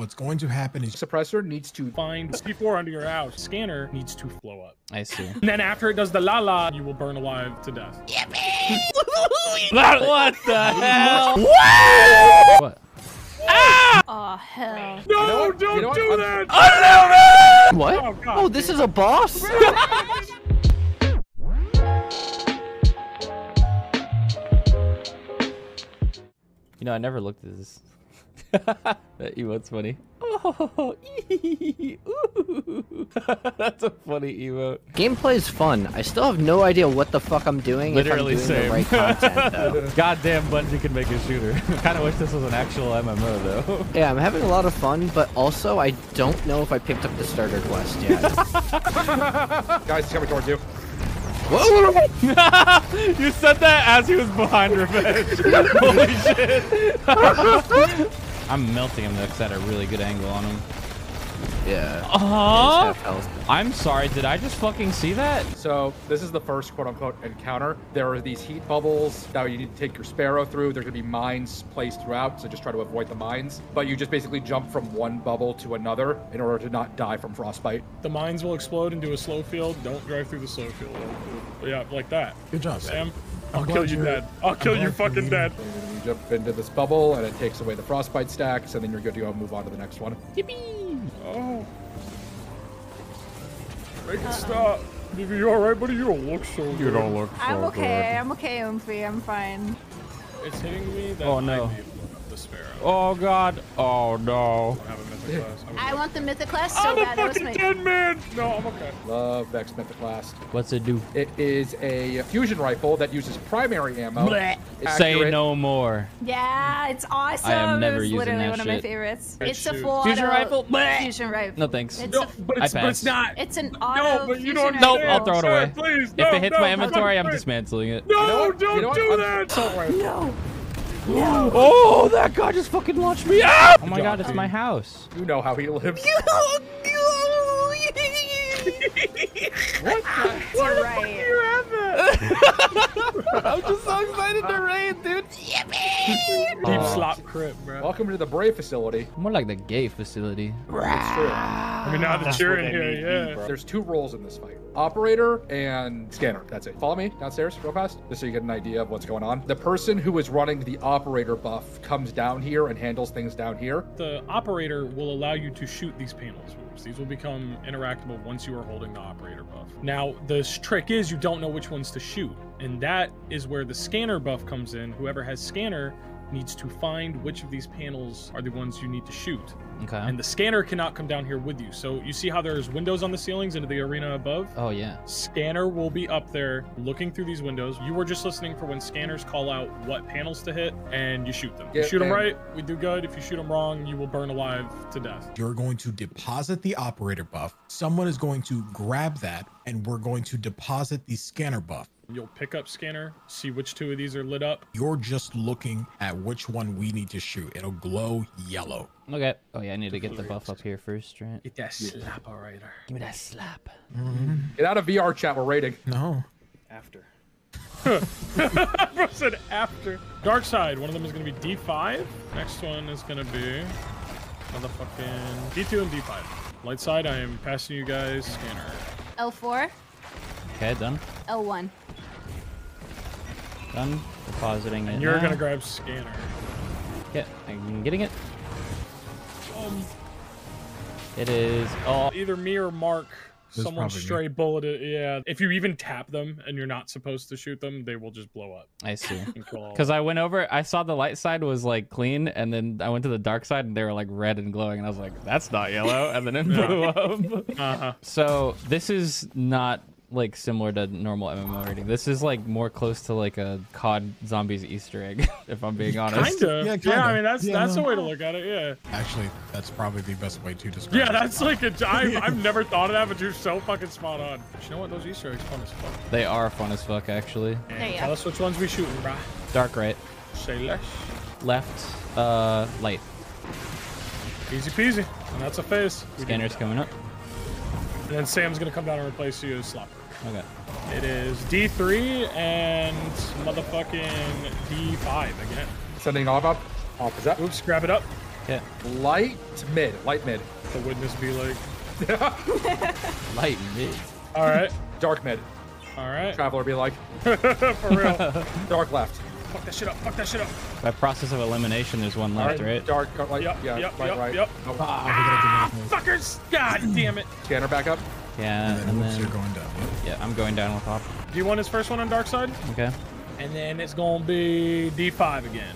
What's going to happen is Suppressor needs to Find C4 under your house. Scanner needs to flow up. I see. And then after it does the la la, you will burn alive to death. what the hell? What? Ah! Oh hell. No, know don't You know what? do I'm- that! What? Oh, God. Oh, this is a boss? you know, I never looked at this. that emote's funny. Oh, ooh. That's a funny emote. Gameplay is fun. I still have no idea what the fuck I'm doing. Literally if I'm doing same. the right content, though. Goddamn Bungie can make a shooter. kind of wish this was an actual MMO though. yeah, I'm having a lot of fun, but also I don't know if I picked up the starter quest yet. guys he's coming towards you. you said that as he was behind Revenge. Holy shit. I'm melting him though, 'cause I had a really good angle on him. yeah. Uh-huh. I'm sorry, did I just fucking see that? So this is the first quote unquote encounter. There are these heat bubbles that you need to take your sparrow through. There's gonna be mines placed throughout, so just try to avoid the mines. But you just basically jump from one bubble to another in order to not die from frostbite. The mines will explode into a slow field. Don't drive through the slow field. Yeah, like that. good job, Sam. Sam, I'll kill you you're- dead. I'll kill I'm you fucking leaving. dead. You jump into this bubble and it takes away the frostbite stacks, and then you're good to go move on to the next one. Yippee! Oh. Make it stop. Vivi, you alright, buddy? You don't look so good. You don't look I'm okay. I'm okay, Umphy. I'm fine. It's hitting me that Oh, no. I need the sparrow. Oh god. Oh no. I have a Mythoclast. I'm I want the Mythoclast so I'm a bad. That was fucking my. dead man! No, I'm okay. Love Vex Mythoclast. What's it do? It is a fusion rifle that uses primary ammo. Bleh. Say no more. Yeah, it's awesome. I am never it was using literally that one of my shit. favorites. Right, It's a full Fusion auto rifle? Bleh. Fusion rifle. No thanks. It's No, a, but it's, I but it's pass. not. it's an No, but you fusion don't Nope, rifle. I'll throw it Sir, away. Please, If no, it hits no, my inventory, I'm dismantling it. No, know don't You know do I'm- that! Assault. No. Oh, that guy just fucking launched me out! Oh my god, it's my house. You know how he lives. That's right. I'm just so excited to raid, dude. Deep slop crib, bro. Welcome to the Bray facility. More like the gay facility. It's true. I mean, now that you're in here, yeah. There's two roles in this fight operator and scanner. That's it. Follow me downstairs real fast, just so you get an idea of what's going on. The person who is running the operator buff comes down here and handles things down here. The operator will allow you to shoot these panels. These will become interactable once you are holding the operator buff. Now, the trick is you don't know which ones to shoot, and that is where the scanner buff comes in. Whoever has scanner needs to find which of these panels are the ones you need to shoot. Okay. And the scanner cannot come down here with you. So you see how there's windows on the ceilings into the arena above? oh yeah. Scanner will be up there looking through these windows. You were just listening for when scanners call out what panels to hit, and you shoot them. Yeah, you shoot them right, we do good. If you shoot them wrong, you will burn alive to death. You're going to deposit the operator buff. Someone is going to grab that, and we're going to deposit the scanner buff. You'll pick up scanner, see which two of these are lit up. You're just looking at which one we need to shoot. It'll glow yellow. Okay. Oh yeah, I need to get the buff up here first, right? Get that slap operator. Give me that slap. Mm-hmm. Get out of VR chat. We're raiding. No. After. I said after. Dark side, one of them is going to be D5. Next one is going to be motherfucking D2 and D5. Light side, I am passing you guys scanner. L4, Okay, done. L1. Done. Depositing it. And you're now. going to grab scanner. Yeah, I'm getting it. Um, It is. Oh, either me or Mark, This someone probably me. stray bulleted. Yeah. If you even tap them and you're not supposed to shoot them, they will just blow up. I see. and kill all. Because I went over, I saw the light side was like clean, and then I went to the dark side and they were like red and glowing, and I was like, "That's not yellow," and then it blew up. Uh-huh. So this is not like similar to normal MMO rating. This is like more close to like a COD Zombies Easter egg, if I'm being honest. Kinda. Yeah, Yeah, kinda. I mean that's Yeah, that's no. a way to look at it. Yeah. Actually, that's probably the best way to describe Yeah, it. that's like a. I've, I've never thought of that, but you're so fucking spot on. But you know what? Those Easter eggs are fun as fuck. They are fun as fuck, actually. There you Tell go. us which ones we shooting, brah. Dark right, Say less. left, uh, light. Easy peasy. And that's a phase. We did Scanner's coming up. And then Sam's gonna come down and replace you as Slopper. Okay. It is D3 and motherfucking D5 again. Sending off up. Off is that? Oops, grab it up. Okay. Light mid. Light mid. The witness be like, Light mid. all right, Dark mid. all right, Traveler be like, for real. dark left. fuck that shit up. Fuck that shit up. By process of elimination, there's one left, right? Dark, light, Yep, yeah, yep, light, yep, right. yep. Oh, Ah, fuckers! God damn it. Scanner back up. Yeah, And then, and woops, then you're going down. Yep. yeah, I'm going down with Hop. Do you want his first one on dark side? Okay. And then it's gonna be D5 again.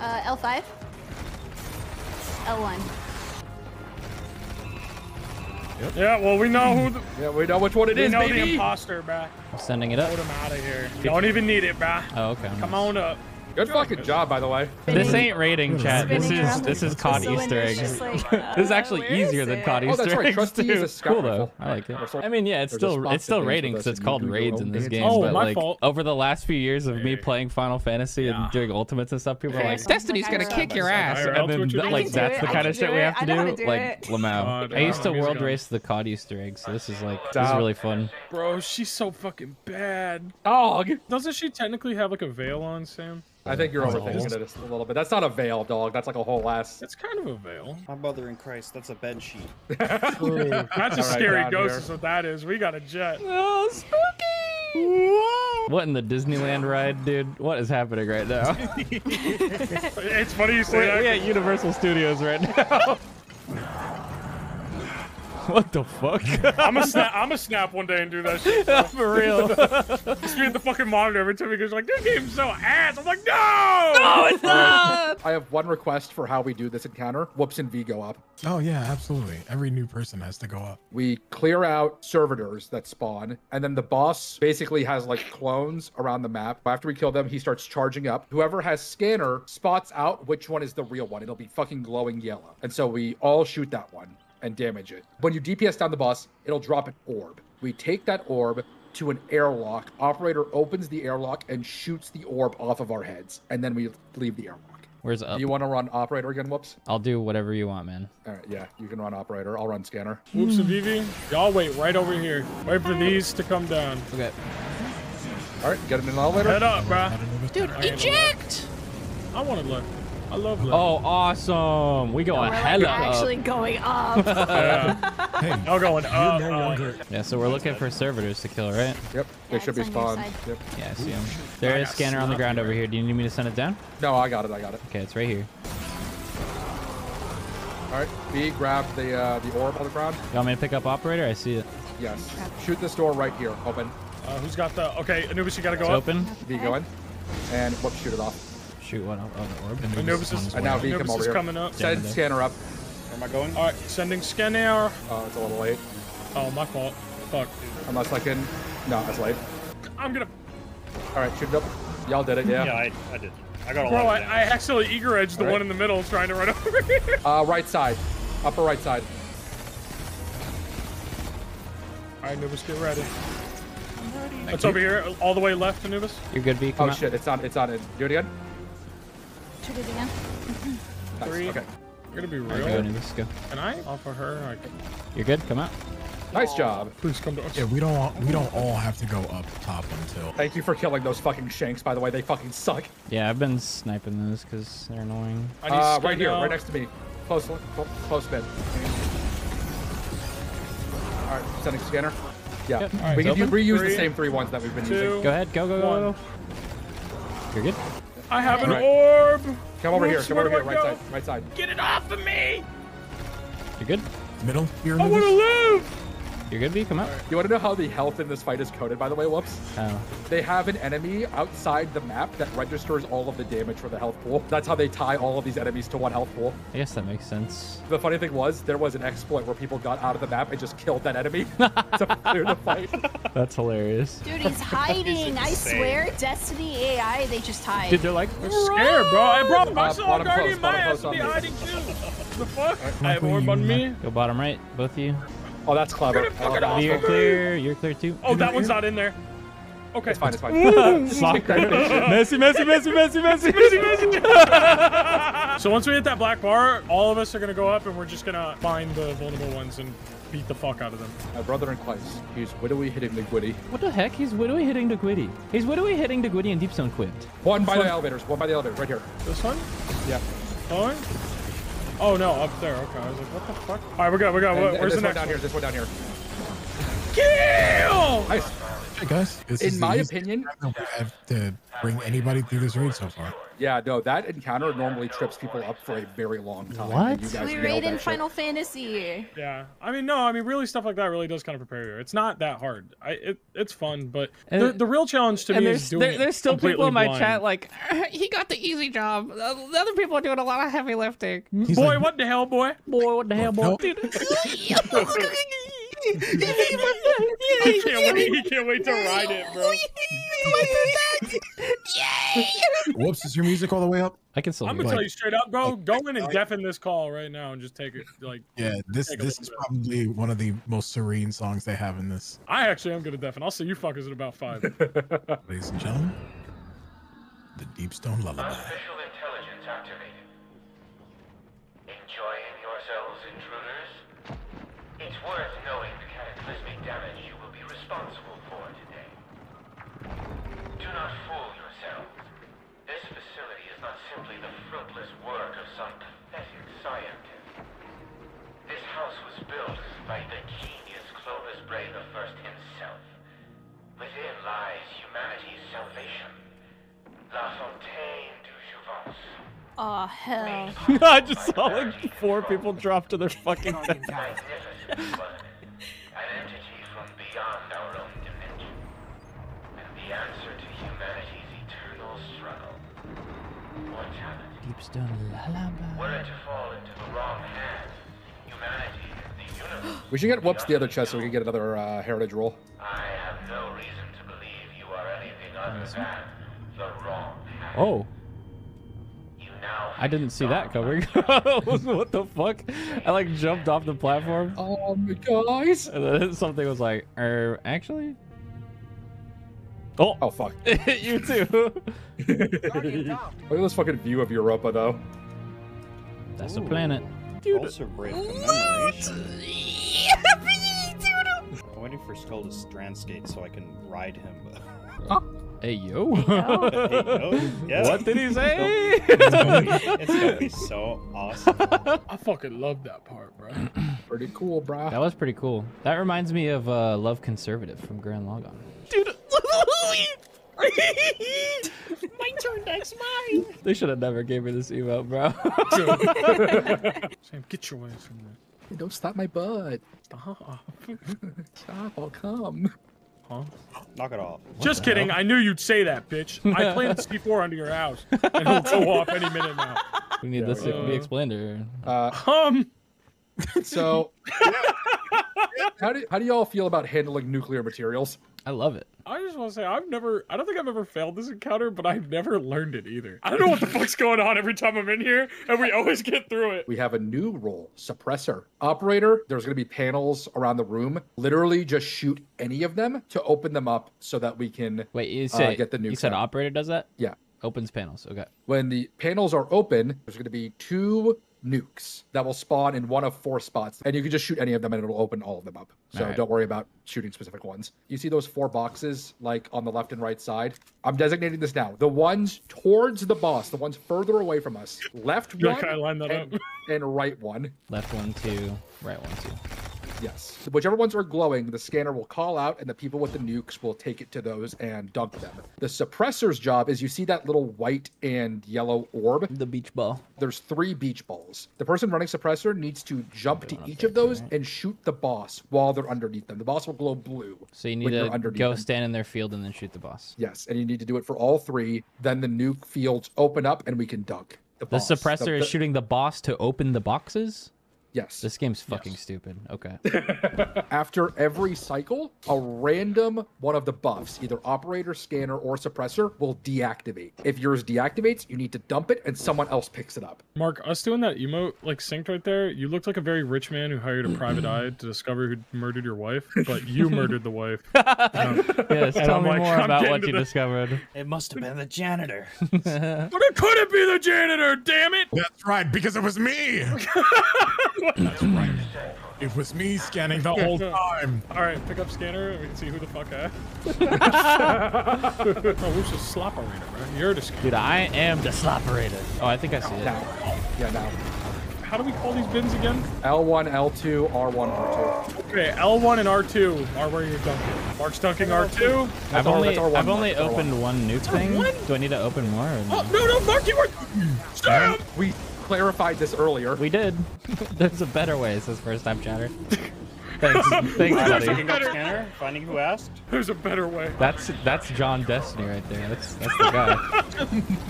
Uh, L5. L1. Yeah, well, we know who the, Yeah, we know which one it we is, know the imposter, bruh. I'm sending it up. Put him out of here. Don't even need it, bruh. Oh, okay. Come on up. Good fucking job, by the way. This ain't rating, chat. This is this is COD cylinder's Easter eggs. just like, this is uh, actually where easier is than it? COD Oh, Easter that's right. eggs Trusty too. is a It's cool though. I like it. I mean, yeah, it's still spot it's still that goes with rating because it's called do raids in this game. Oh, but my like fault. over the last few years of me playing Final Fantasy Yeah. and doing ultimates and stuff, people are like, Destiny's gonna kick your ass, IRL, and that's then what you th- do. like that's the kind of shit we have to I know how do. Like it. Lamau. I used to uh, world race the COD Easter eggs, so this is like this is really fun. Bro, she's so fucking bad. Dog. Doesn't she technically have like a veil on, Sam? I think you're overthinking whole? it a little bit. That's not a veil, dog. That's like a whole ass. It's kind of a veil. My mother in Christ, that's a bed sheet. That's a All right, scary ghost, here. is what that is. We got a jet. Oh, spooky! Whoa. What in the Disneyland ride, dude? What is happening right now? It's funny you say We're, that. we're at Universal Studios right now. what the fuck? I'm a snap. I'm a snap one day and do that shit. For real. Just be at the fucking monitor every time he goes like, "This game's so ass." I'm like, "No!" No, it's not." I have one request for how we do this encounter. Woops and V go up. Oh yeah, absolutely. Every new person has to go up. We clear out servitors that spawn, and then the boss basically has like clones around the map. After we kill them, he starts charging up. Whoever has scanner spots out which one is the real one. It'll be fucking glowing yellow. And so we all shoot that one and damage it. When you DPS down the boss, it'll drop an orb. We take that orb to an airlock. Operator opens the airlock and shoots the orb off of our heads, and then we leave the airlock. Where's up? Do you want to run operator again? Woops. I'll do whatever you want, man. All right, yeah, you can run operator. I'll run scanner. Woops and Vivi, y'all wait right over here. Wait for these to come down. Okay. All right, get him in the elevator. Head up, bruh. Dude, Eject! I want wanted left. I love left. Oh, awesome. We We're going like actually up. going up. Yeah. hey, Y'all going up. no uh, longer. Yeah, so we're looking for servitors to kill, right? Yep, they Yeah, should be it's on your spawned. Yep. Yeah, I see them. There is I scanner on the ground over here. Do you need me to send it down? No, I got it. I got it. Okay, it's right here. All right, B, grab the uh, the orb on the ground. You want me to pick up operator? I see it. Yes. Shoot this door right here. Open. Uh, who's got the? Okay, Anubis, you gotta go It's up. open. V, go in. And whoop, shoot it off. Shoot one up on the orb. Anubis is, And now V, come Anubis over is here. coming up. Send there. scanner up. Where am I going? All right, sending scanner. Oh, it's a little late. Oh, my fault. Fuck. Unless I can. No, it's late. I'm gonna. All right, shoot it up. Y'all did it, yeah. Yeah, I, I did. I got a Bro, lot I, of I damage. actually eager edged the All right. one in the middle trying to run over here. Uh, right side. Upper right side. All right, Anubis, get ready. It's over here, all the way left, Anubis. You're good, V. Come Oh out. shit, it's on. It's on. It. Do it again. Shoot it again. Three. Okay. You're gonna be All right, go, real. Anubis, go. Can I offer her? Like, You're good. Come out. Nice job. please come to. us. Yeah, we don't. We don't all have to go up top until. Thank you for killing those fucking shanks. By the way, they fucking suck. Yeah, I've been sniping those because they're annoying. Uh, right here, now. right next to me. Close, close, close mid. All right, sending scanner. Yeah, Yep. Alright, we can open. reuse Three, the same three ones that we've been two, using. Go ahead. Go, go, go, One. go. You're good. I have an Right. orb. Come over here. Come over here. Right go? side. Right side. Get it off of me! You're good. Middle here. I want to live. You're good, V. Come out. You want to know how the health in this fight is coded? By the way, woops. Oh. They have an enemy outside the map that registers all of the damage for the health pool. That's how they tie all of these enemies to one health pool. I guess that makes sense. The funny thing was, there was an exploit where people got out of the map and just killed that enemy to clear the fight. That's hilarious. Dude, he's hiding. I insane. swear, Destiny AI, they just hide. Dude, they're like, I'm scared, bro. I brought Uh, my soul bottom guardian. close, My ass to be hiding too. The fuck? I have Luckily orb you on me. go bottom right, both of you. Oh, that's clever. Get it I love fucking that. off V, you're of clear. You're clear too. Oh, that one's not in there. Okay. It's fine. It's fine. Soccer. Messi, Messi, Messi, Messi, Messi, Messi, Messi. So once we hit that black bar, all of us are gonna go up and we're just gonna find the vulnerable ones and beat the fuck out of them. My brother in Christ, he's widowy hitting the Gwitty. What the heck? He's widowy hitting the Gwitty. He's widowy hitting the Gwitty and Deepstone quit. One by the elevators, one by the elevators, right here. This one? Yeah. Oh. Oh no, up there. Okay, I was like, what the fuck? All right, we got, we got. And- What, and where's this the one down one? here? This one down here. Kill! Nice. Hey guys, this In the my easiest opinion, time that we have to bring anybody through this raid so far. Yeah, no, that encounter normally trips people up for a very long time. What? You guys We nailed raid that in shit. Final Fantasy. Yeah, I mean, no, I mean, really, stuff like that really does kind of prepare you. It's not that hard. I, it, it's fun, but And- the, the real challenge to me there's is doing there, it there's still people in my blind. chat like he got the easy job. The the other people are doing a lot of heavy lifting. He's boy, like, what the hell, boy? Boy, what the hell, boy? no. Dude. He can't wait. He can't wait to ride it, bro. Woops, is your music all the way up? I can still I'm gonna you. tell you straight up, bro. like- Go in and like- deafen this call right now and just take it. Like, Yeah, this this is at probably one of the most serene songs they have in this. I actually am gonna deafen. I'll see you fuckers in about five. Ladies and gentlemen, the Deep Stone Lullaby. Artificial intelligence activated. Enjoying yourselves, intruders? It's worth knowing work some pathetic scientist. This house was built by the genius Clovis Bray the First himself. Within lies humanity's salvation. La Fontaine du Jouvence. Oh hell. I just saw like four people drop to their fucking wrong hands, humanity the universe. We should get woops the other chest so we can get another uh, heritage roll. I have no reason to believe you are anything other than the wrong hand. Oh, I didn't see that coming. what the fuck? I like jumped off the platform, Um, guys. and then something was like, er, actually. Oh, Oh fuck! you too. Look at this fucking view of Europa, though. That's the planet. Dude. Also great commemoration. I'm waiting for Skull to strand skate so I can ride him. Hey yo. Hey, yo, yeah. What did he say? It's gonna, be, it's gonna be so awesome. I fucking love that part, bro. Pretty cool, bro. that was pretty cool. That reminds me of uh, Love Conservative from Grand Logon. Dude. My turn, next mine. They should have never gave me this emote, bro. Sam, get your ass from there. Don't stop my butt. Stop. Stop! I'll come. Huh? Knock it off. Just kidding. I knew you'd say that, bitch. I planted C4 under your house, and it'll go off any minute now. we need this to be explained. Or... Uh, Um, so, how do how do y'all feel about handling nuclear materials? I love it. I just want to say I've never. I don't think I've ever failed this encounter, but I've never learned it either. I don't know what the fuck's going on every time I'm in here, and we always get through it. We have a new role, suppressor. Operator, there's going to be panels around the room. Literally just shoot any of them to open them up so that we can Wait, you uh, said get the you said operator does that? Yeah. Opens panels. Okay. When the panels are open, there's going to be two nukes that will spawn in one of four spots. And you can just shoot any of them and it'll open all of them up. So Alright. don't worry about shooting specific ones. You see those four boxes like on the left and right side? I'm designating this now. The ones towards the boss, the ones further away from us. Left Yeah, one can line that and, up? and right one. Left one, two. Right one, two. Yes. Whichever ones are glowing, the scanner will call out and the people with the nukes will take it to those and dunk them. The suppressor's job is you see that little white and yellow orb? The beach ball. There's three beach balls. The person running suppressor needs to jump to each of those and shoot the boss while they're underneath them. The boss will glow blue. So you need to go them. stand in their field and then shoot the boss. Yes, and you need to do it for all three. Then the nuke fields open up and we can dunk. The boss. suppressor The- is shooting the boss to open the boxes. Yes. This game's fucking stupid. Okay. After every cycle, a random one of the buffs, either operator, scanner, or suppressor, will deactivate. If yours deactivates, you need to dump it and someone else picks it up. Mark, us doing that emote like synced right there, you looked like a very rich man who hired a private eye to discover who murdered your wife, but you murdered the wife. Um, Yes, tell I'm me like, more I'm about what you the- discovered. It must have been the janitor. but it couldn't be the janitor, damn it! That's right, because it was me. That's mm. right. It was me scanning the whole time. All right, pick up scanner. and We can see who the fuck I. oh, who's the slop operator, bro? You're the scanner. Dude, I am the slopperator. Oh, I think I see it. Now. Yeah, now. How do we call these bins again? L1, L2, R1, R2. Okay, L1 and R2 are where you're dunking. Mark's dunking R2. I've R- only R1, I've only that's R1. opened one nuke thing. Do I need to open more? Or no? Oh, no, no, Mark, you were. Sam! We clarified this earlier. We did. There's a better way. Says first time chatter. Thanks, thanks, buddy. Picking up scanner, finding who asked. There's a better way. That's that's John Destiny right there. That's that's the guy.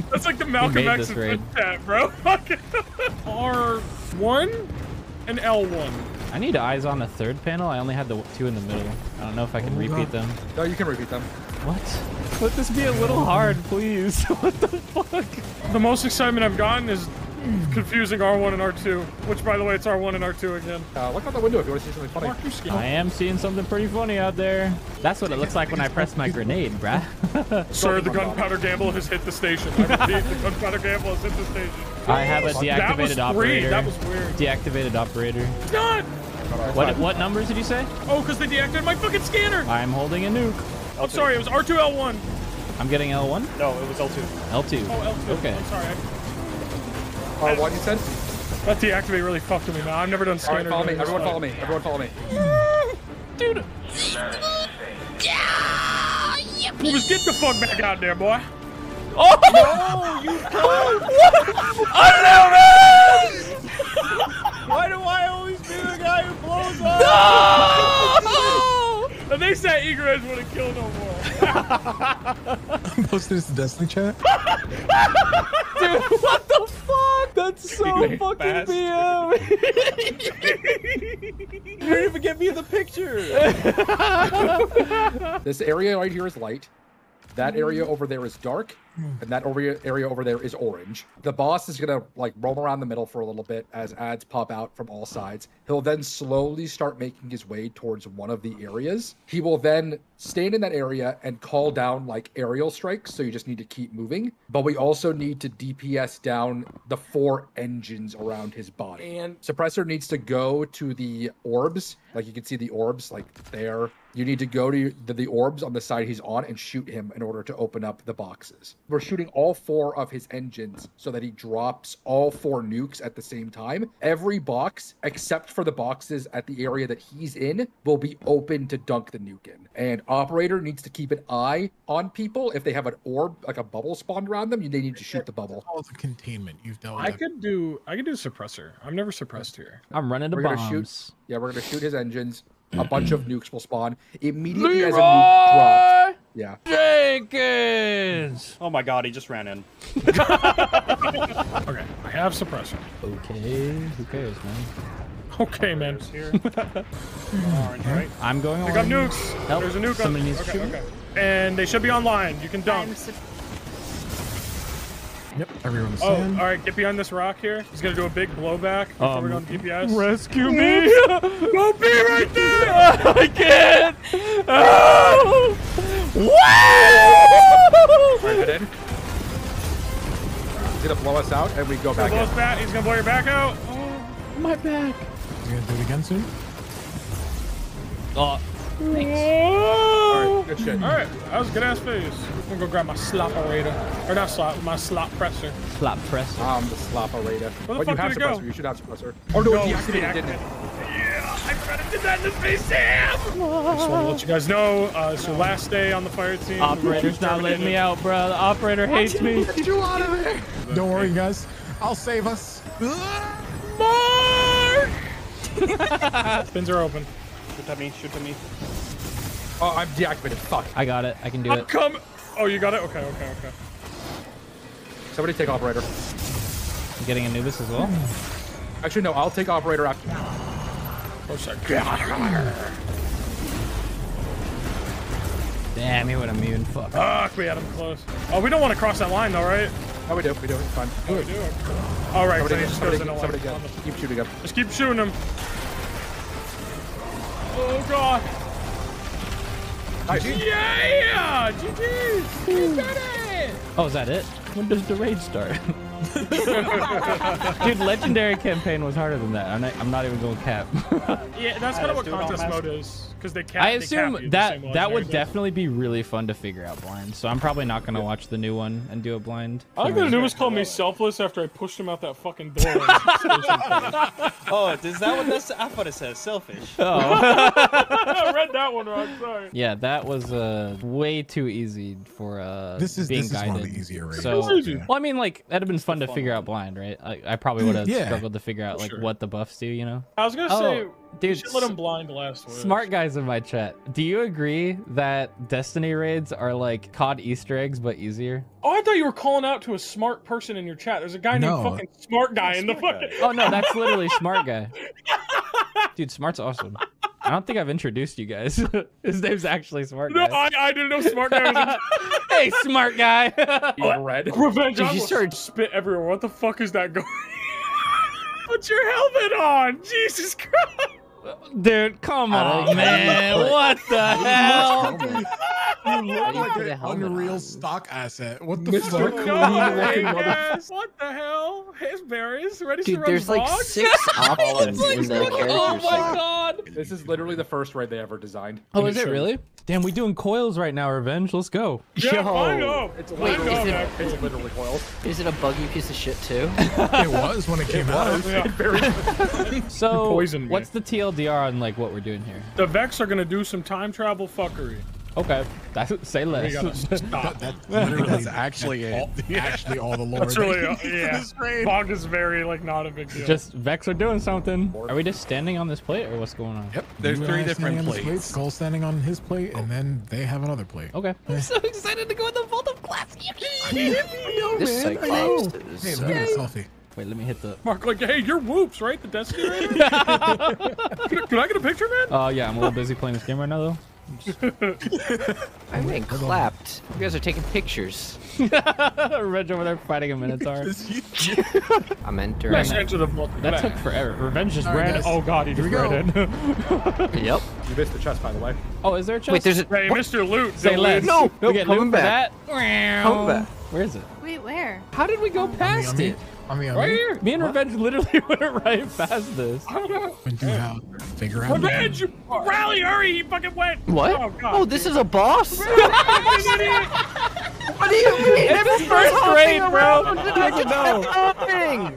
That's like the Malcolm X of raid. chat, bro. R1 and L1. I need eyes on the third panel. I only had the two in the middle. I don't know if I can repeat them. No, you can repeat them. What? Let this be a little hard, please. what the fuck? The most excitement I've gotten is confusing R1 and R2, which, by the way, it's R1 and R2 again. Uh, look out the window if you want to see something funny. Mark, you scared. I am seeing something pretty funny out there. That's what it looks like when I press my grenade, bruh. Sir, the gunpowder gamble has hit the station. I repeat, the gunpowder gamble has hit the station. I have a deactivated three. operator. That was weird. Deactivated operator. Not. What what numbers did you say? Oh, because they deactivated my fucking scanner. I'm holding a nuke. I'm sorry, it was R2, L1. I'm getting L1, No, it was L2. L2. Oh, L2. Okay. I'm sorry. R1, you said? That deactivate really fucked with me, man. I've never done All right, scanner. follow me. during this Everyone follow me. Everyone follow me. Dude. Movers, get the fuck back out there, boy. Oh, you come. I don't know, man. Why do I always be the guy who blows up? No! And they said egress wouldn't kill no more. Posted this to Destiny chat. Dude, what the fuck? That's so fucking Fast. BM. You didn't even get me the picture. This area right here is light. That area over there is dark, and that over area over there is orange. The boss is gonna like roam around the middle for a little bit as ads pop out from all sides. He'll then slowly start making his way towards one of the areas. He will then stand in that area and call down like aerial strikes. So you just need to keep moving. But we also need to DPS down the four engines around his body. And- suppressor needs to go to the orbs. Like you can see the orbs like there. You need to go to the, the orbs on the side he's on and shoot him in order to open up the boxes. We're shooting all four of his engines so that he drops all four nukes at the same time. Every box, except for the boxes at the area that he's in, will be open to dunk the nuke in. And operator needs to keep an eye on people. If they have an orb, like a bubble spawned around them, you they need to shoot the bubble. All the containment you've dealt with. I could do I could do suppressor. I'm never suppressed here. I'm running to We're gonna bombs. shoot. Yeah, we're gonna shoot his engines. A bunch of nukes will spawn immediately as a nuke drops. Yeah. Jenkins. Oh my god, he just ran in. Okay, I have suppressor. Okay, who cares, man? Okay, man. There's here. Orange, right? I'm going Pick up on. nukes. Help. There's a nuke Somebody on. needs to okay, shoot me. okay. And they should be online. You can dunk. Yep, everyone's Oh, in. all right. Get behind this rock here. He's gonna do a big blowback before we go um, on DPS. Rescue me! Don't be right there. I can't! Oh! All right, head in. He's gonna blow us out, and we go back Blow us back. He's gonna blow your back out. Oh, My back! You gonna do it again soon? Oh, All right, good shit. All right, that was a good ass phase. I'm gonna go grab my slop operator, or not slop, my slop presser. slap press. Um, the slop operator. Where But the you fuck have did it go? suppressor. You should have suppressor. Oh no, No, it it's deactivated, didn't it? Yeah, I tried to do that in the face, Sam. I just want to let you guys know uh, it's your last day on the fire team. Operator's not letting me out, bro. The operator hates me. Get you out of here! Don't worry, guys. I'll save us. Spins are open. Shoot at me, shoot at me. Oh, I'm deactivated. Fuck. I got it. I can do I'm it. Come. Oh, you got it. Okay, okay, okay. Somebody take operator. I'm getting Anubis as well. Hmm. Actually, no. I'll take operator after. Oh, or second. Damn, he have immune. Fuck. Fuck, we had him close. Oh, we don't want to cross that line though, right? No, we do. We do. It's fine. Oh, we do. All right, so Somebody, just somebody, goes in get, a somebody line. get. Keep shooting him. Just keep shooting him. Oh god. Nice. Yeah! GG's! You did it! Oh, is that it? When does the raid start? Dude, legendary campaign was harder than that. I'm not, I'm not even going cap. Yeah, that's kind of what do contest mode is. Because they cap I they cap you assume that that would Dragon definitely be really fun to figure out blind. So I'm probably not gonna watch the new one and do a blind. All I gotta do is call me selfless after I pushed him out that fucking door. Oh, is that what that's? I thought it said selfish. Oh. I read that one wrong. Sorry. Yeah, that was uh way too easy for uh This is being this is guided. one of the easier raids. So, Easy. well, I mean, like that'd have been fun to figure out blind, right? I, I probably would have Yeah. struggled to figure out like Sure. what the buffs do, you know? I was gonna Oh, say, dude, you should let him blind last word. Smart guys in my chat. Do you agree that Destiny raids are like COD Easter eggs but easier? Oh, I thought you were calling out to a smart person in your chat. There's a guy No. named fucking Smart Guy in the Smart fucking. Oh no, that's literally smart guy. Dude, smart's awesome. I don't think I've introduced you guys. His name's actually smart No, guy. I, I didn't know Smart Guy was a hey, smart guy. Evil red. Revenge. Dude, I you will started- spit everywhere. What the fuck is that going? Put your helmet on, Jesus Christ! Dude, come on, man. What the hell? You look How do you like a an unreal on? stock asset. What the Mr. fuck? No, looking hey, what the hell? His berries ready to Dude, run there's like six options in the character Oh my sheet. god. This is literally the first raid they ever designed. Oh, is it shows. really? Damn, we doing coils right now, Revenge. Let's go. Yeah, Yo. find up. It's Wait, Find is it- actually. It's literally coils. Is it a buggy piece of shit too? It was when it came out. Yeah. So, what's the TLDR on like what we're doing here? The Vex are gonna do some time travel fuckery. Okay, that's, say less. gotta stop. That's literally That's actually it. all, actually all the lore. That's really, uh, that you need for yeah. this. VoG is very, like, not a big deal. Just Vex are doing something. Are we just standing on this plate or what's going on? Yep. There's you three different standing on this plate, plates. Skull standing on his plate, and then they have another plate. Okay. I'm so excited to go in the vault of glass. This man, I know. Cyclops Hey, let me Uh, get a selfie. Wait, let me hit the. Mark, like, hey, you're Woops, right? The Destiny Raider? can, I- can I get a picture, man? Oh yeah, I'm a little busy playing this game right now though. I'm getting clapped. You guys are taking pictures. Revenge over there fighting a Minotaur. I'm entering. Let's enter the vault. That took forever. Revenge just All right, ran. guys. Oh, God, he Here just go. ran in. Yep. You missed the chest, by the way. Oh, is there a chest? Wait, there's a. hey, Mr. Loot. Say less. No, we no, get coming loot for back. that. Coming back. Where is it? Wait, where? How did we go past on me, it? On me, on Right me. here. Me and Revenge literally went right past this. When do how figure out. Revenge! you- Rally, hurry! He fucking went! What? Oh, God. Oh, this is a boss? What do you mean? It's first grade, bro. How do you know? Nothing.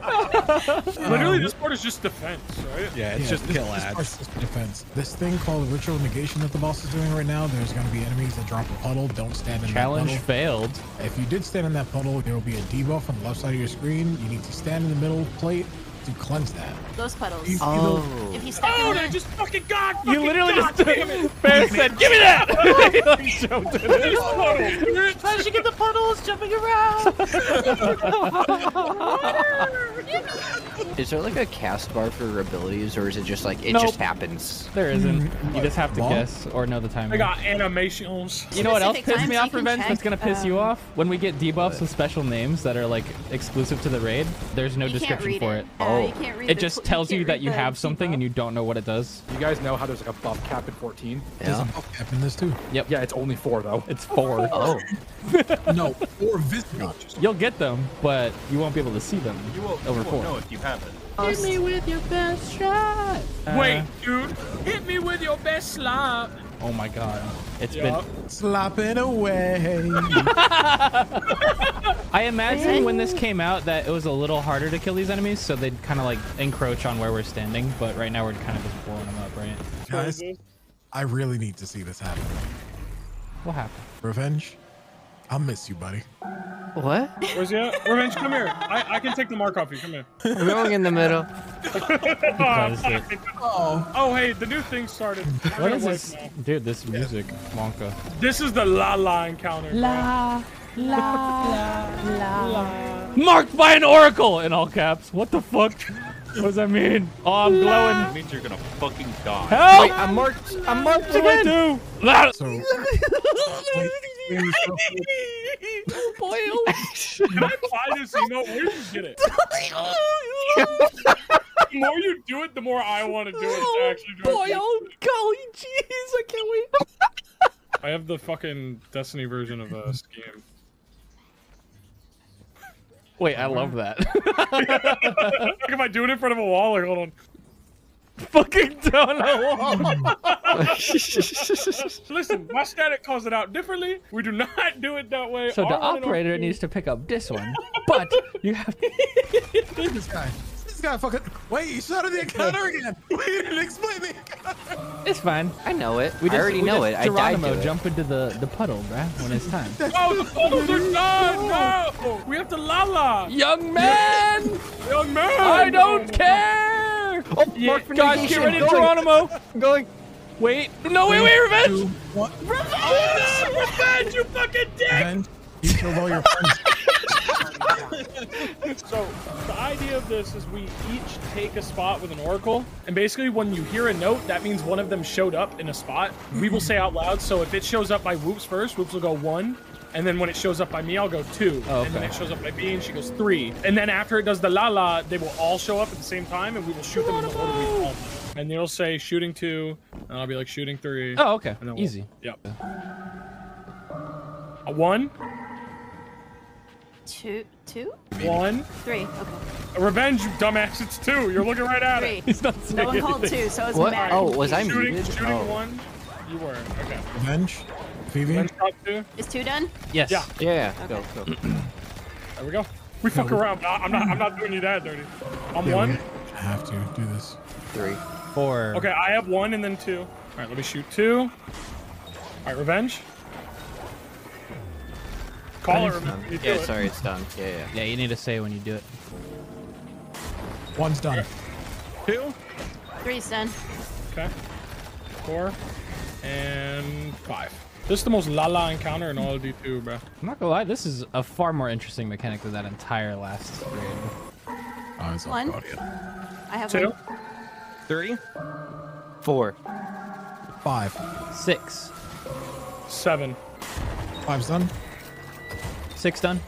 Literally, this part is just defense, right? Yeah, it's Yeah, just kill ads. part's just defense. This thing called ritual negation that the boss is doing right now. There's going to be enemies that drop a puddle. Don't stand in Challenge that failed. If you did stand in that puddle, there will be a debuff on the left side of your screen. You need to stand in the middle plate to cleanse that. Those puddles. You- Oh. If you step Oh, in they there, just fucking God! You fucking literally God just damn it! Bear said, "Give me that." He, like, jumped in it. This puddle. how did you get the puddles jumping around? Is there like a cast bar for your abilities, or is it just like it Nope. just happens? There isn't. You just have to Long? guess or know the timing. I got animations. You know what else Specific pisses me off, you can Revenge? That's gonna piss you um, off when we get debuffs with special names that are like exclusive to the raid. There's no you description for it. it. Uh, you can't read It just tells you can't that you have something and you don't know what it does. You guys know how there's like a buff cap in 14? There's a Oh. Yeah. buff cap in this too. Yep. Yeah, it's only four though. It's four. Oh. No, or Visigoth. You'll get them, but you won't be able to see them You will, over you four. won't know if you have it. Hit me with your best shot. Wait, Uh, dude. Hit me with your best slap. Oh my god. It's Yeah. been. Slapping away. I imagine when this came out that it was a little harder to kill these enemies, so they'd kind of like encroach on where we're standing. But right now we're kind of just blowing them up, right? Guys, I really need to see this happen. What happened? Revenge, I'll miss you, buddy. What? Where's he at? Revenge, come here. I, I can take the mark off you. Come here. I'm going in the middle. Caused it. Oh, Oh, hey, the new thing started. What is this? no. Dude, this music, Wonka. This is the La La encounter. bro. Marked by an oracle in all caps. What the fuck? What does that mean? Oh, I'm glowing. It means you're gonna fucking die. Help! Wait, I'm marked. I'm marked What do I again. do? So wait, explain yourself. Can I buy this emote? Where did you get it? the more you do it, the more I want to do it. To actually do it. oh golly, jeez, I can't wait. I have the fucking Destiny version of uh, Scheme. Wait, I love that. Like, am I doing it in front of a wall? Like, hold on. Fucking down a wall. Listen, my static calls it out differently. We do not do it that way. So the Our one operator needs to pick up this one, but you have This guy. This guy fucking. Wait, you started the encounter again. We didn't explain the encounter. It's fine. I know it. We I just, already we know just it. I died Geronimo to it. jump into the, the puddle, bruh, when it's time. Oh, the photos are done! No! We have to la-la! Young man, Young man! I don't care. Oh, Yeah, mark guys, get navigation. ready, Going. Geronimo. I'm going. Wait, no, wait, wait, revenge. Two, one. Oh, revenge, you fucking dick! And you killed all your friends. So, the idea of this is we each take a spot with an oracle, and basically when you hear a note, that means one of them showed up in a spot. We will say out loud, so if it shows up by Woops first, Woops will go one, and then when it shows up by me, I'll go two, Oh, and then it shows up by B, and she goes three. And then after it does the la la, they will all show up at the same time, and we will shoot them in the order we call. And it'll say shooting two, and I'll be like shooting three. Oh, okay, and then we'll- easy. Yep. A one, Two, two, one. three. Okay, revenge, you dumbass. It's two. You're looking right at it. three. He's not No one called anything. two, so it's What? Matt. Oh, was I shooting, muted? shooting Oh. one. You were. Okay. Revenge. Phoebe. Then shot two. Is two done? Yes. Yeah. Yeah. Okay. Go. Go. There we go. We fuck around. I'm not. I'm not doing you that dirty. I'm Yeah, one. I have to do this. Three. Four. Okay, I have one and then two. All right, let me shoot two. All right, revenge. Call it. Done. Revenge. You do Yeah, it. sorry, it's done. Yeah, yeah. Yeah, you need to say when you do it. One's done. Two? Three's done. Okay. Four and five. This is the most la-la encounter in all of D2, bro. I'm not gonna lie, this is a far more interesting mechanic than that entire last raid. Oh, it's One. off audio. I have Two. one. Three? Four. Five. Six. Seven. Five's done. Six done.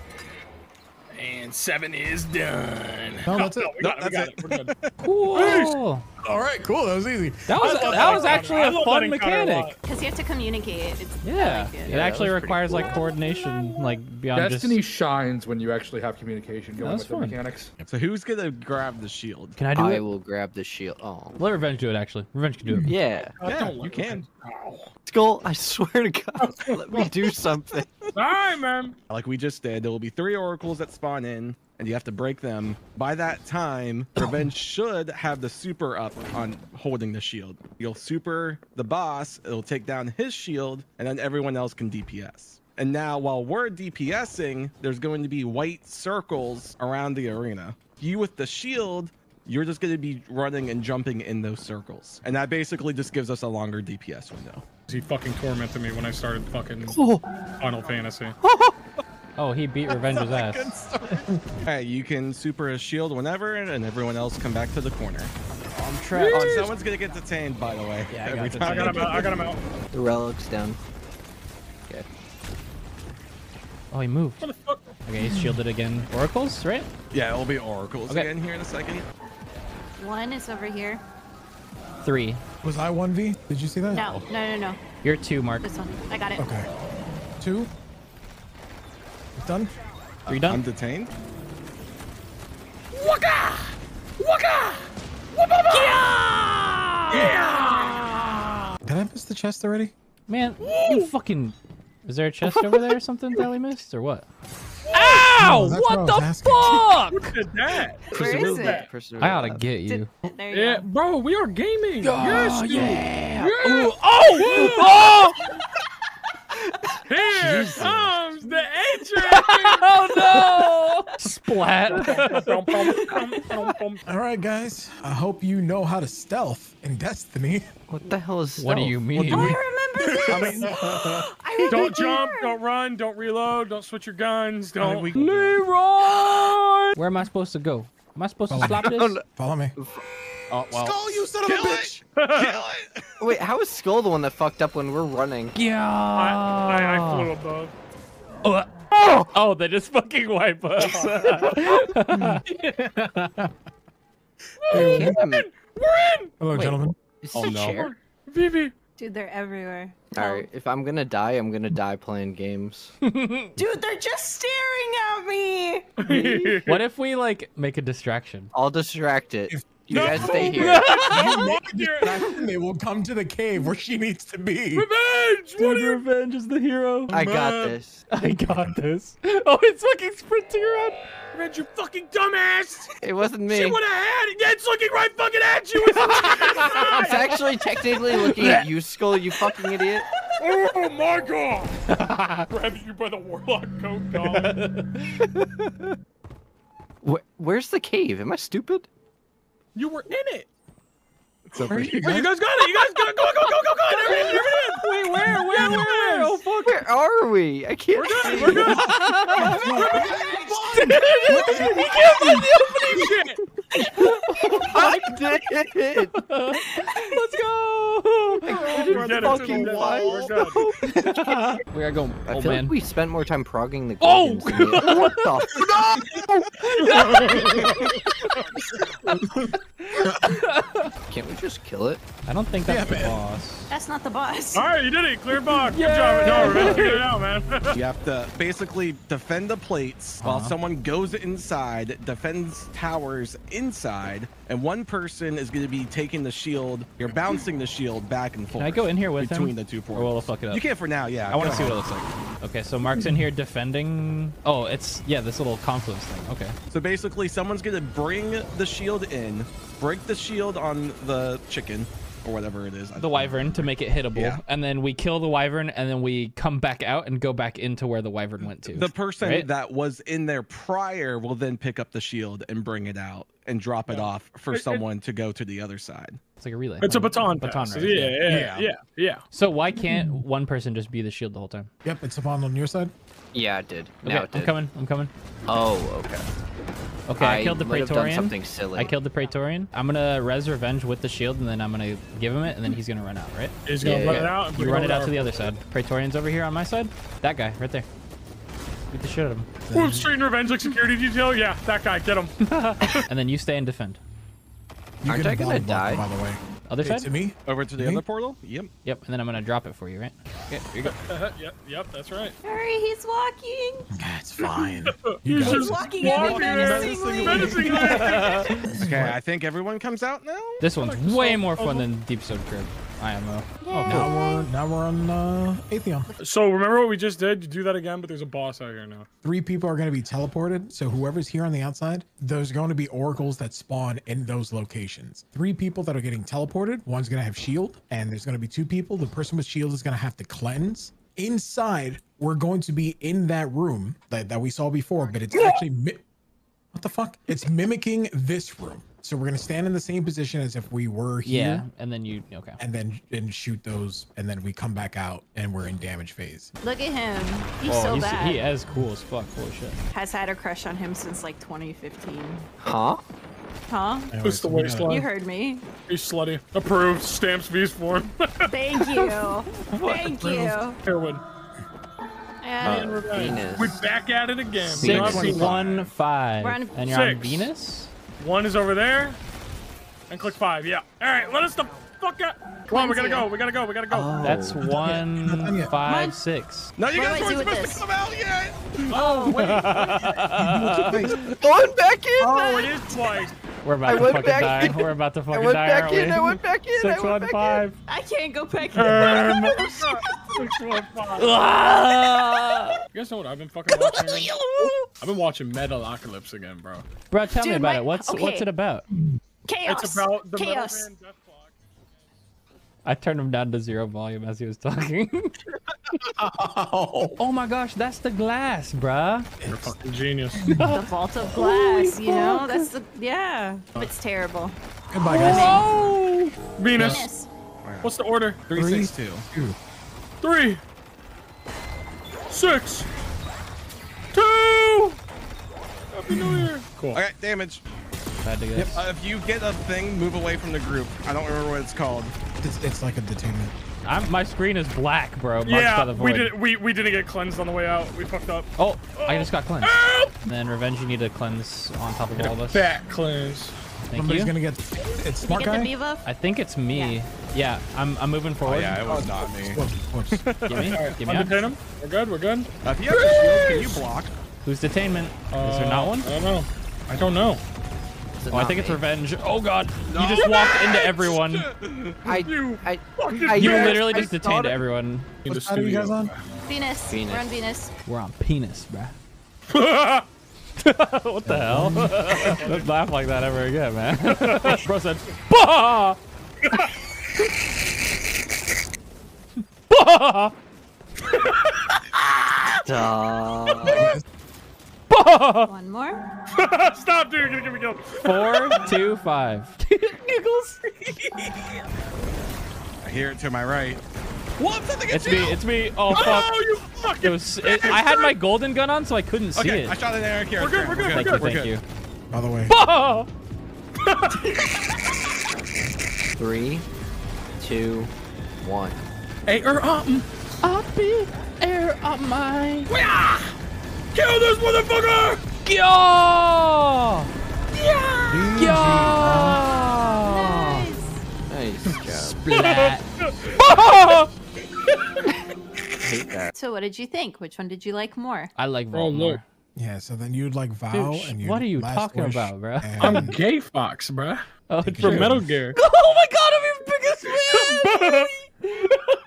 And seven is done. No, that's oh, it. we got No, it. We got that's it. We're good. Cool. All right, cool. That was easy. That was I love that was actually a fun that encounter a lot. mechanic. Because you have to communicate. It's Yeah, like it. it actually that requires cool. like coordination, like beyond Destiny just. shines when you actually have communication going That's with the mechanics. So who's gonna grab the shield? Can I do I it? will grab the shield. Oh. Let Revenge do it. Actually, Revenge can do it. Yeah. Uh, God, Yeah, you can. me- Ow. Skull, I swear to God, let me do something. All right, man. Like we just did, there will be three oracles that spawn in, and you have to break them. By that time, Revenge should have the super up on holding the shield. You'll super the boss, it'll take down his shield, and then everyone else can DPS. And now, while we're DPSing, there's going to be white circles around the arena. You with the shield, you're just going to be running and jumping in those circles. And that basically just gives us a longer DPS window. He fucking tormented me when I started fucking Oh. Final Fantasy. Oh, he beat Revenge's ass. Hey, you can super a shield whenever, and everyone else come back to the corner. I'm trapped. Oh, someone's gonna get detained, by the way. Yeah, I every got I got him out. I got him out. The relic's down. Okay. Oh, he moved. What the fuck? Okay, he's shielded again. Oracles, right? Yeah, it'll be oracles Okay. again here in a second. One is over here. Three. Was I 1v? Did you see that? No, no, no, no. You're two, Mark. This one. I got it. Okay. Two. Done. Three I'm detained done. detained. Did I miss the chest already? Man, you fucking. Is there a chest over there or something that we missed or what? Ow! that's what what the was asking. fuck? Did that? Where is it? I ought to get you. There you Yeah, go. bro, we are gaming. yes, dude. yeah. Yeah. Oh, ooh, oh! oh! Here comes the entrance. Oh no! Splat. All right, guys. I hope you know how to stealth in Destiny. What the hell is what do you mean? Oh, I remember this. I remember don't jump, don't run, don't reload, don't switch your guns, don't. we- Leroy! Where am I supposed to go? Am I supposed to Follow slap me. this? Follow me. Oh well. Skull, you son of a Kill bitch! it! Wait, how is Skull the one that fucked up when we're running? Yeah. I, I, I flew above. Uh, Oh, oh, they just fucking wipe us. Damn, Hello, Wait. gentlemen. is Oh, this a no. chair? Vivi. Dude, they're everywhere. All right, if I'm gonna die, I'm gonna die playing games. Dude, they're just staring at me. what if we like make a distraction? I'll distract it. If- You guys stay here. You make a distraction, they will come to the cave where she needs to be. Revenge! What Dude, are you? revenge is the hero. I got this. I got this. Oh, it's fucking sprinting around. Revenge, you fucking dumbass! It wasn't me. She would have had it. Yeah, it's looking right fucking at you. It's It's actually technically looking at you, Skull, you fucking idiot. Oh my god! Grabs you by the warlock coat collar. Wh- where's the cave? Am I stupid? You were in it. So for you Oh, you guys got it. You guys got it. Go, go, go, go, go. Every in, every in. Wait, where? Where? Where? Where? Oh fuck! Where are we? I can't We're see. good. We're good. you can't find the opening. Shit. I did it. Let's go. We get it. fucking We're wild. good. We're good. We are going. I Oh feel man. like we spent more time progging the Oh! Gorgons than the- What the? Can't we just kill it? I don't think that's Yeah, the man. boss. That's not the boss. All right, you did it. Clear box. Good job. No, Revenge, get it out, man. You have to basically defend the plates while Uh-huh. someone goes inside, defends towers inside, and one person is going to be taking the shield. You're bouncing the shield back and forth. Can I go in here with between him? the two Or will it portals? fuck it up? You can for now, yeah. I want to see what it looks like. Okay, so Mark's in here defending. Oh, it's yeah, this little confluence thing. Okay. So basically, someone's going to bring the shield in, break the shield on the chicken or whatever it is. The wyvern to make it hittable, Yeah. and then we kill the wyvern, and then we come back out and go back into where the wyvern went to. The person Right? that was in there prior will then pick up the shield and bring it out and drop it off for It- it- someone to go to the other side. It's like a relay. It's a baton. Baton pass. Yeah, yeah, Yeah. yeah, yeah. So why can't one person just be the shield the whole time? Yep, it's upon on your side. Yeah, it did. Okay, Now it I'm coming. I'm coming. Oh, okay. Okay, I, killed the might have done Praetorian. something silly. I killed the Praetorian. I'm gonna res revenge with the shield, and then I'm gonna give him it, and then he's gonna run out, right? He's gonna Yeah, run yeah. it out. And You run it out to the other side. Praetorian's over here on my side. That guy right there. Beat the shit out of him. Ooh, straight and revenge like security detail. Yeah, that guy. Get him. And then you stay and defend. You Aren't can I gonna die? By the way, Other Hey, side. to me. Over to the Me? other portal? Yep. Yep. And then I'm gonna drop it for you, right? Okay. Here you go. yep, yep, that's right. Hurry, he's walking. It's fine. You He's just it. walking at walking menacingly. menacingly. Okay, I think everyone comes out now. This one's way more fun than Deep Stone Crypt. IMO. Now we're now we're on uh, Atheon. so remember what we just did? You do that again, but there's a boss out here now. Three people are going to be teleported. So whoever's here on the outside, there's going to be oracles that spawn in those locations. Three people that are getting teleported. One's going to have shield, and there's going to be two people. The person with shield is going to have to cleanse. Inside, we're going to be in that room that, that we saw before, but it's actually what the fuck? It's mimicking this room. So we're going to stand in the same position as if we were here. Yeah. And then you. Okay. And then and shoot those, and then we come back out, and we're in damage phase. Look at him. He's oh, so he's, bad. he is cool as fuck. Holy shit. Has had a crush on him since like 2015. Huh? Huh? Anyway, Push the so we waistline. You heard me. He's slutty. Approved. Stamps V's form. Thank you. Thank you. Heroin. And Uh, Venus. We're back at it again. Six We're on- five. And you're on. Venus. One is over there. And click five. Yeah. All right. Let us the fuck out. Come on. We gotta go. We gotta go. We gotta go. Oh. That's done one five Mine- six. No, you guys weren't supposed this? to come out yet. Oh wait. Going back in. oh, it is twice. We're I about to went fucking back die. in. We're about to I fucking went die. back aren't in. we? I went back in. I Six went one back five. I can't go back in. Um, six, one, five. You guys know what I've been fucking watching? again? I've been watching Metalocalypse again, bro. Bro, tell me about my- it. What's what's it about? Chaos. It's about the Chaos. Metal Man Death Clock. I turned him down to zero volume as he was talking. oh my gosh, that's the glass, bruh. You're fucking genius. The vault of glass, you know? That's the yeah. It's terrible. Goodbye, guys. Oh! Venus. Venus. What's the order? Three, six, two. Two. Three. Six. Two. Happy New Year. Cool. Okay, damage. I to guess. Uh, if you get a thing, move away from the group. I don't remember what it's called. It's, it's like a detainment. I'm, my screen is black, bro. Marked by Yeah, the we did. We we didn't get cleansed on the way out. We fucked up. Oh, I just got cleansed. And then revenge, you need to cleanse on top of all of us. Fat cleanse. Thank Somebody's you. gonna get it's smart Get guy. I think it's me. Yeah, I'm, I'm moving forward. Oh, yeah, it was not me. Whoops, whoops. Give me, Alright, give me up. undetain him. We're good. We're good. Uh, if you have shield, can you block? Who's detainment? is there Uh, not one? I don't know. I don't know. Is it Oh, I not think it's revenge. Oh god, you just walked into everyone. I, You I, I, You I- literally I just thought detained it- everyone. In What side are you guys on? Venus. Venus. We're on Venus. We're on penis, bruh. what the hell? Don't laugh like that ever again, man. Bro said, bah! bah! Duh. Bah! One more. Stop, dude. You're gonna get me killed. Four, two, five. Giggles. I hear it to my right. What? Something It's me. It's me. Oh fuck. Oh, you It fucking. was. It, I had my golden gun on, so I couldn't see Okay, it. I shot an Eric here. We're good, we're good, Thank we're you. good. Thank you. By the way, Bah! Three, two, one. Hey, er, um, Up in air up my. Kill this motherfucker! Yeah! DG, Yeah! Nice. Nice job. Splat. hate that. So what did you think? Which one did you like more? I like Bro, Vault oh, look. more. Yeah, so then you'd like vow Dude, sh- and you what are you talking about, bro? I'm Gay Fox, bro. Oh, Thank. From. Metal Gear. Oh my god, I'm your biggest fan!